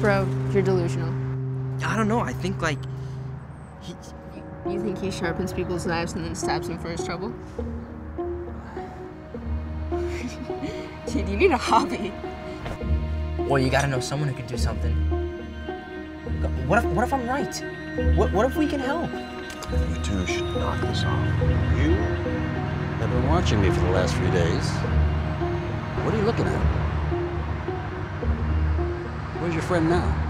Bro, you're delusional. I don't know. I think like he. You think he sharpens people's knives and then stabs them for his trouble? Dude, you need a hobby. Well, you gotta know someone who can do something. What if what if I'm right? What what if we can help? You two should knock this off. You have been watching me for the last few days. What are you looking at? Friend now?